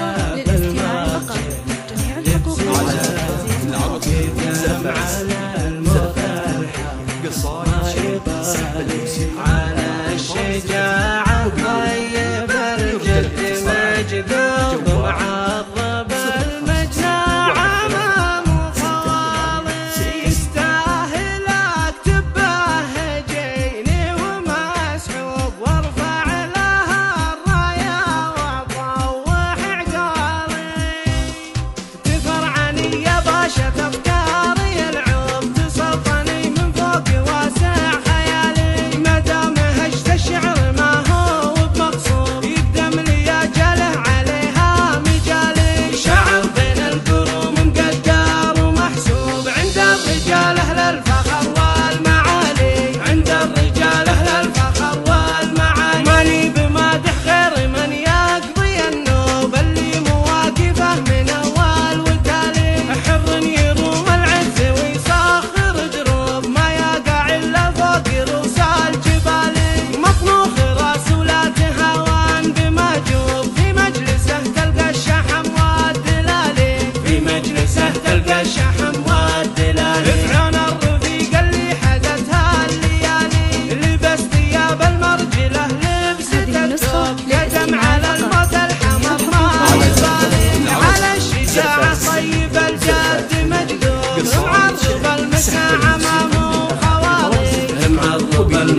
على للاستماع فقط جميع على سمع المفتاح قصايد سحب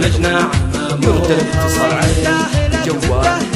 مو يرد الاتصال عليه جوال.